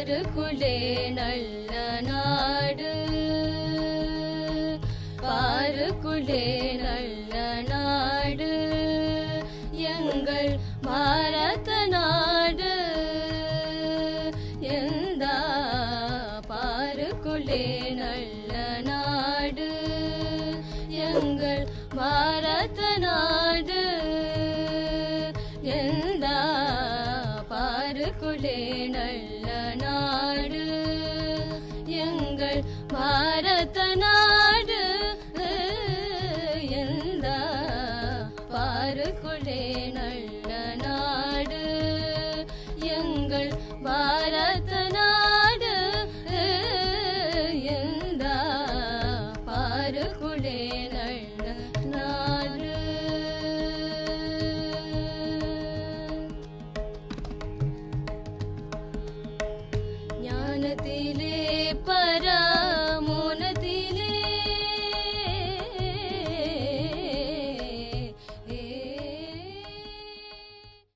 பாருக்குளே நல்ல நாடு. பாருக்குளே நல்ல நாடு. எங்கள் பாரத நாடு. எந்த பாருக்குளே நல்ல நாடு. எங்கள் பாரத நாடு. பாருக்குள்ளே நல்ல நாடு. எங்கள் பாரத நாடு எந்த பாருக்குள்ளே நல்ல நாடு. எங்கள் பாரத நாடு எந்த பாருக்குள்ளே நல்ல நாடு. ഉള്ളതിലെ